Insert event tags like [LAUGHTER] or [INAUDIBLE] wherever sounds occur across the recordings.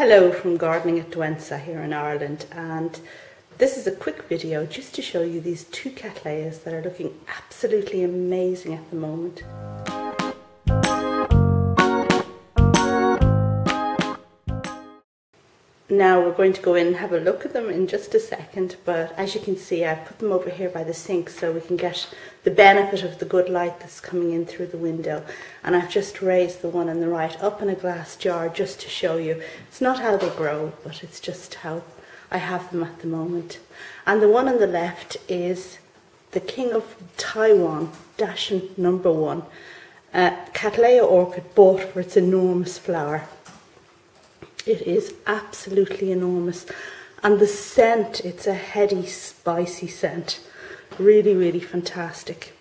Hello from Gardening at Douentza here in Ireland and this is a quick video just to show you these two cattleyas that are looking absolutely amazing at the moment. Now we're going to go in and have a look at them in just a second, but as you can see I've put them over here by the sink so we can get the benefit of the good light that's coming in through the window. And I've just raised the one on the right up in a glass jar just to show you. It's not how they grow, but it's just how I have them at the moment. And the one on the left is the King of Taiwan, Dashin number one. Uh, Cattleya orchid bought for its enormous flower. It is absolutely enormous. And the scent, it's a heady, spicy scent. Really, really fantastic.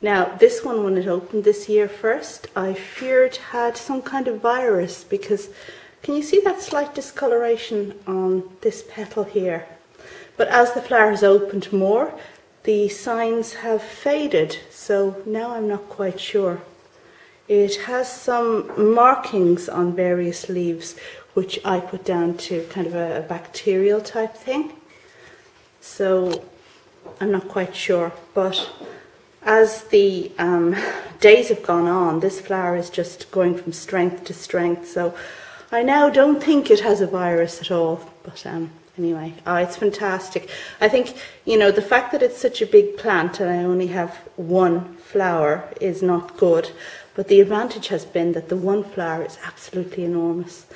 Now, this one, when it opened this year first, I feared had some kind of virus because can you see that slight discoloration on this petal here? But as the flowers opened more, the signs have faded, so now I'm not quite sure. It has some markings on various leaves, which I put down to kind of a, bacterial type thing. So I'm not quite sure, but as the um, [LAUGHS] days have gone on, this flower is just going from strength to strength. So I now don't think it has a virus at all, but um, anyway, oh, it's fantastic. I think, you know, the fact that it's such a big plant and I only have one flower is not good. But the advantage has been that the one flower is absolutely enormous.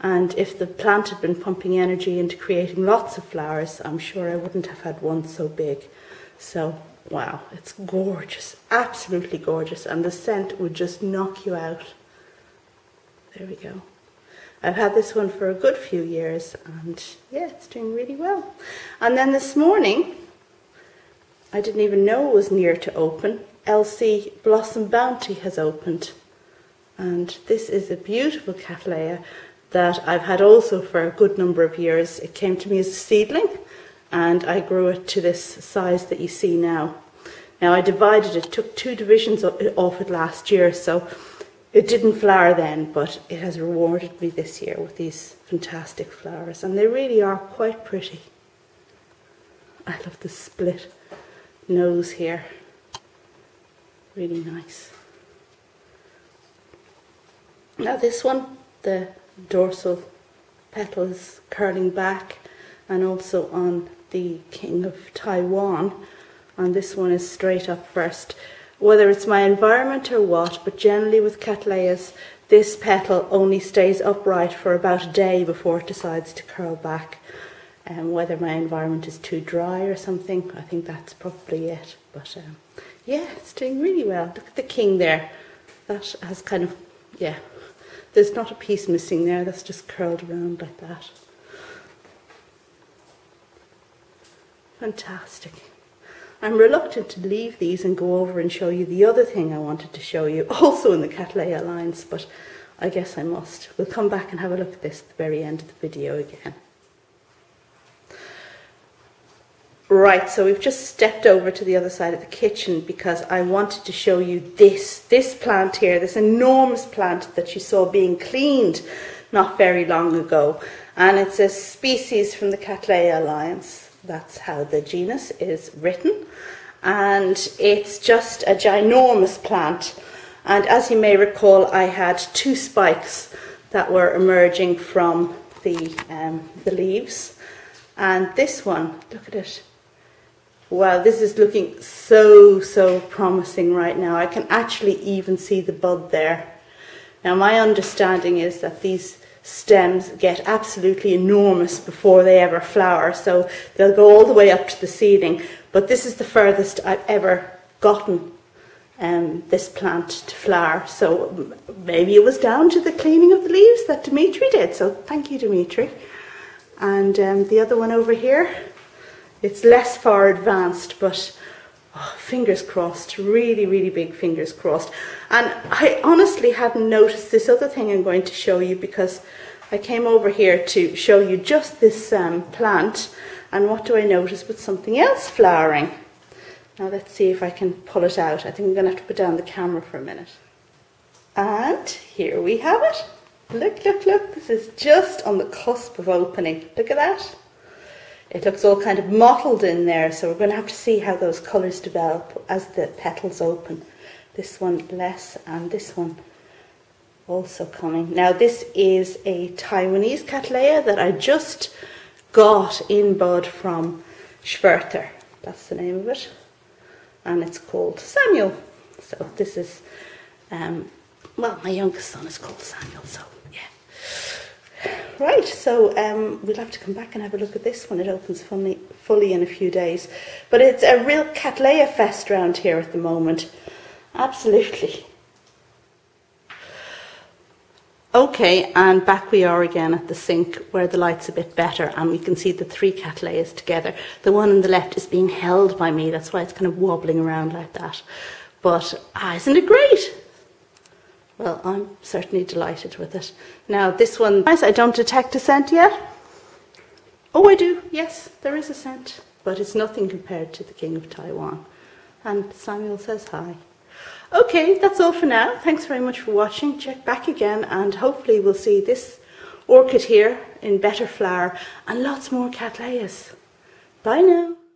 And if the plant had been pumping energy into creating lots of flowers, I'm sure I wouldn't have had one so big. So, wow, it's gorgeous, absolutely gorgeous. And the scent would just knock you out. There we go. I've had this one for a good few years and yeah, it's doing really well. And then this morning, I didn't even know it was near to open. Lc Blossom Bounty has opened. And this is a beautiful Cattleya that I've had also for a good number of years. It came to me as a seedling and I grew it to this size that you see now. Now I divided it, took two divisions off it last year, so it didn't flower then, but it has rewarded me this year with these fantastic flowers, and they really are quite pretty. I love the split nose here. Really nice. Now this one, the dorsal petal is curling back and also on the King of Taiwan and this one is straight up first. Whether it's my environment or what, but generally with Cattleyas, this petal only stays upright for about a day before it decides to curl back. And um, whether my environment is too dry or something, I think that's probably it. But um, yeah, it's doing really well. Look at the king there. That has kind of, yeah, there's not a piece missing there. That's just curled around like that. Fantastic. I'm reluctant to leave these and go over and show you the other thing I wanted to show you, [LAUGHS] also in the Cattleya lines, but I guess I must. We'll come back and have a look at this at the very end of the video again. Right, so we've just stepped over to the other side of the kitchen because I wanted to show you this, this plant here, this enormous plant that you saw being cleaned not very long ago. And it's a species from the Cattleya Alliance. That's how the genus is written. And it's just a ginormous plant. And as you may recall, I had two spikes that were emerging from the, um, the leaves. And this one, look at it, wow, this is looking so, so promising right now. I can actually even see the bud there. Now, my understanding is that these stems get absolutely enormous before they ever flower, so they'll go all the way up to the seeding. But this is the furthest I've ever gotten um, this plant to flower. So maybe it was down to the cleaning of the leaves that Dimitri did. So thank you, Dimitri. And um, the other one over here, it's less far advanced, but oh, fingers crossed, really, really big fingers crossed. And I honestly hadn't noticed this other thing I'm going to show you because I came over here to show you just this um, plant. And what do I notice but something else flowering? Now let's see if I can pull it out. I think I'm going to have to put down the camera for a minute. And here we have it. Look, look, look, this is just on the cusp of opening. Look at that. It looks all kind of mottled in there, so we're going to have to see how those colours develop as the petals open. This one less and this one also coming. Now this is a Taiwanese Cattleya that I just got in bud from Schwerter. That's the name of it. And it's called Samuel. So this is, um, well, my youngest son is called Samuel, so. Right, so um, we'll have to come back and have a look at this one. It opens fully, fully in a few days. But it's a real Cattleya fest around here at the moment. Absolutely. Okay, and back we are again at the sink where the light's a bit better and we can see the three cattleyas together. The one on the left is being held by me, that's why it's kind of wobbling around like that. But ah, isn't it great? Well, I'm certainly delighted with it. Now, this one, I don't detect a scent yet. Oh, I do, yes, there is a scent, but it's nothing compared to the King of Taiwan. And Samuel says hi. Okay, that's all for now. Thanks very much for watching. Check back again and hopefully we'll see this orchid here in better flower and lots more cattleyas. Bye now.